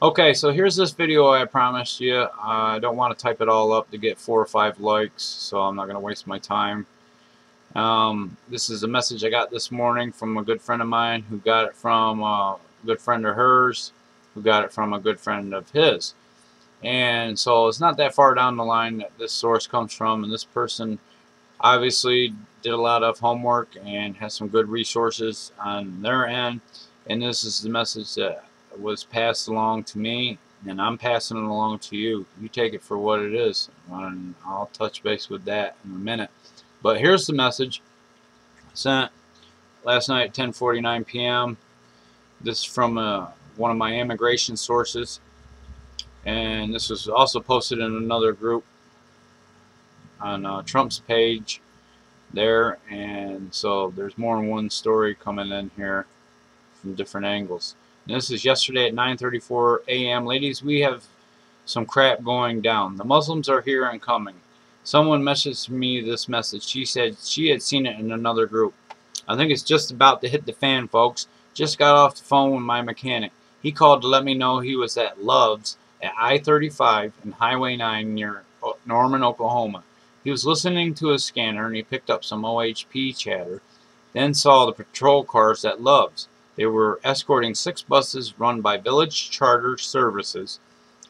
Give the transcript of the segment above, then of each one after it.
Okay, so here's this video I promised you. I don't want to type it all up to get four or five likes, so I'm not going to waste my time. Um, this is a message I got this morning from a good friend of mine who got it from a good friend of hers who got it from a good friend of his. And so it's not that far down the line that this source comes from, and this person obviously did a lot of homework and has some good resources on their end. And this is the message that was passed along to me and I'm passing it along to you. You take it for what it is and I'll touch base with that in a minute. But here's the message sent last night 10:49 p.m. This is from uh, one of my immigration sources and this was also posted in another group on uh, Trump's page there and so there's more than one story coming in here from different angles. This is yesterday at 9.34 a.m. Ladies, we have some crap going down. The Muslims are here and coming. Someone messaged me this message. She said she had seen it in another group. I think it's just about to hit the fan, folks. Just got off the phone with my mechanic. He called to let me know he was at Love's at I-35 and Highway 9 near Norman, Oklahoma. He was listening to his scanner and he picked up some OHP chatter, then saw the patrol cars at Love's. They were escorting six buses run by Village Charter Services.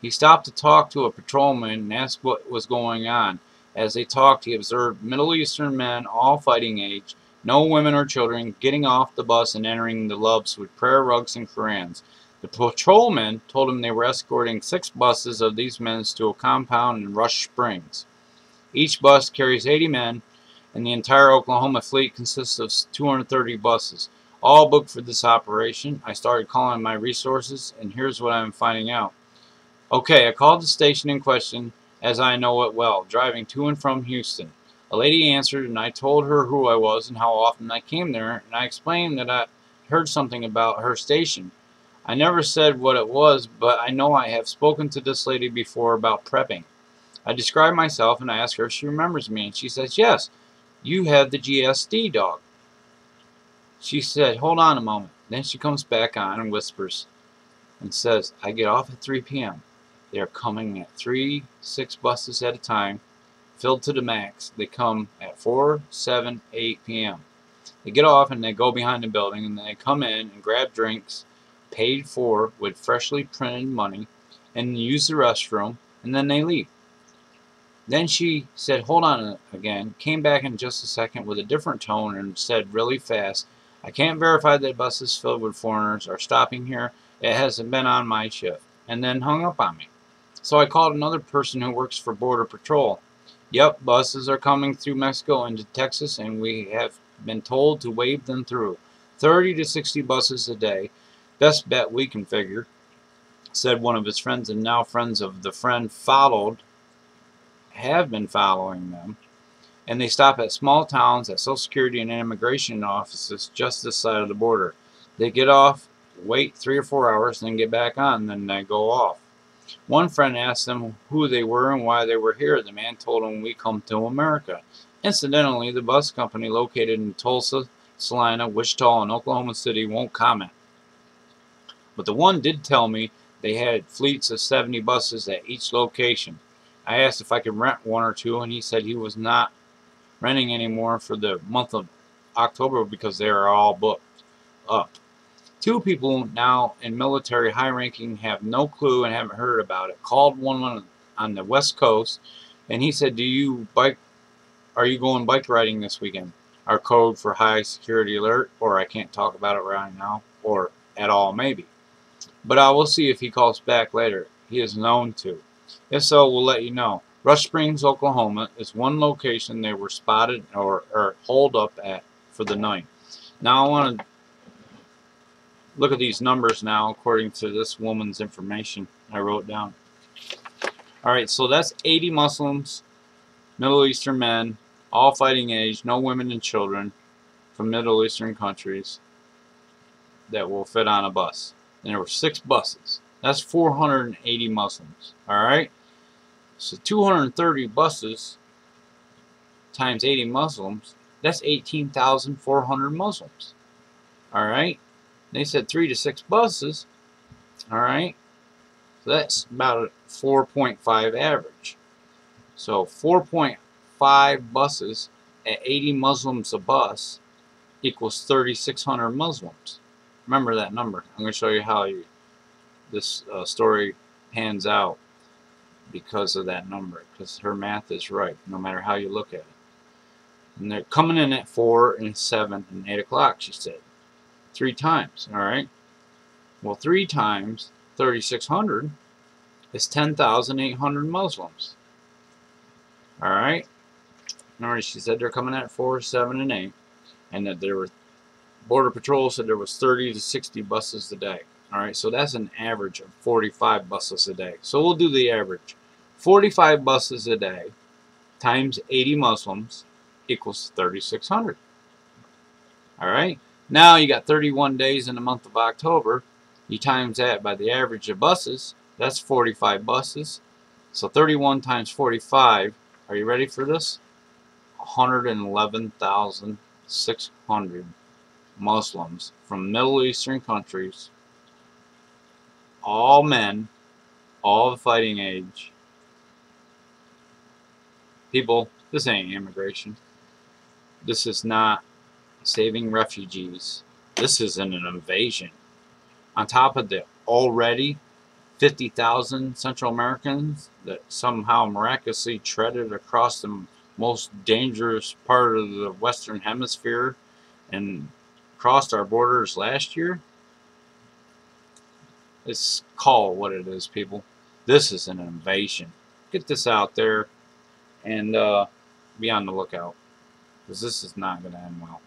He stopped to talk to a patrolman and asked what was going on. As they talked, he observed Middle Eastern men, all fighting age, no women or children, getting off the bus and entering the Love's with prayer rugs and Korans. The patrolman told him they were escorting six buses of these men to a compound in Rush Springs. Each bus carries 80 men, and the entire Oklahoma fleet consists of 230 buses all booked for this operation. I started calling my resources, and here's what I'm finding out. Okay, I called the station in question, as I know it well, driving to and from Houston. A lady answered, and I told her who I was and how often I came there, and I explained that I heard something about her station. I never said what it was, but I know I have spoken to this lady before about prepping. I described myself, and I asked her if she remembers me, and she says, yes, you have the GSD dog. She said, hold on a moment. Then she comes back on and whispers and says, I get off at 3 p.m. They are coming at three, six buses at a time, filled to the max. They come at 4, 7, 8 p.m. They get off and they go behind the building and they come in and grab drinks paid for with freshly printed money and use the restroom and then they leave. Then she said, hold on again, came back in just a second with a different tone and said really fast, I can't verify that buses filled with foreigners are stopping here. It hasn't been on my shift. And then hung up on me. So I called another person who works for Border Patrol. Yep, buses are coming through Mexico into Texas and we have been told to wave them through. 30 to 60 buses a day. Best bet we can figure, said one of his friends and now friends of the friend followed, have been following them and they stop at small towns at Social Security and immigration offices just this side of the border. They get off, wait three or four hours, then get back on, then they go off. One friend asked them who they were and why they were here. The man told him, we come to America. Incidentally, the bus company located in Tulsa, Salina, Wichita, and Oklahoma City won't comment. But the one did tell me they had fleets of 70 buses at each location. I asked if I could rent one or two, and he said he was not renting anymore for the month of October because they are all booked up. Two people now in military high ranking have no clue and haven't heard about it. Called one on the west coast and he said, do you bike, are you going bike riding this weekend? Our code for high security alert or I can't talk about it right now or at all maybe. But I will see if he calls back later. He is known to. If so, we'll let you know. Rush Springs, Oklahoma is one location they were spotted or, or holed up at for the night. Now I want to look at these numbers now according to this woman's information I wrote down. Alright, so that's 80 Muslims, Middle Eastern men, all fighting age, no women and children from Middle Eastern countries that will fit on a bus. And there were six buses. That's 480 Muslims. Alright? So 230 buses times 80 Muslims, that's 18,400 Muslims. Alright? They said three to six buses. Alright? So That's about a 4.5 average. So 4.5 buses at 80 Muslims a bus equals 3,600 Muslims. Remember that number. I'm going to show you how you, this uh, story pans out because of that number. Because her math is right, no matter how you look at it. And they're coming in at 4 and 7 and 8 o'clock, she said. Three times, alright? Well, three times 3,600 is 10,800 Muslims. Alright? Remember, she said they're coming at 4, 7, and 8. And that there were, Border Patrol said there was 30 to 60 buses a day. Alright, so that's an average of 45 buses a day. So we'll do the average. 45 buses a day times 80 Muslims equals 3,600. Alright, now you got 31 days in the month of October. You times that by the average of buses, that's 45 buses. So 31 times 45, are you ready for this? 111,600 Muslims from Middle Eastern countries, all men, all the fighting age. People, this ain't immigration. This is not saving refugees. This isn't an invasion. On top of the already 50,000 Central Americans that somehow miraculously treaded across the most dangerous part of the Western Hemisphere and crossed our borders last year. It's call what it is, people. This is an invasion. Get this out there and uh, be on the lookout because this is not going to end well.